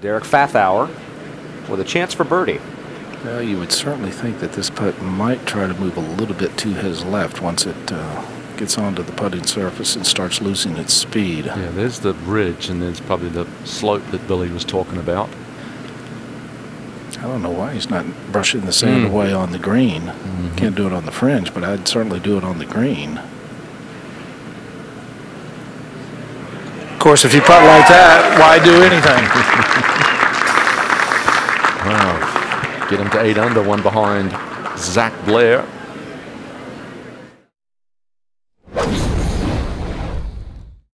Derek Fathauer with a chance for birdie. Well, you would certainly think that this putt might try to move a little bit to his left once it uh, gets onto the putting surface and starts losing its speed. Yeah, there's the ridge, and there's probably the slope that Billy was talking about. I don't know why he's not brushing the sand Mm. away on the green. Mhm. Can't do it on the fringe, but I'd certainly do it on the green. Of course, if you putt like that, why do anything? Get him to eight under, one behind Zach Blair.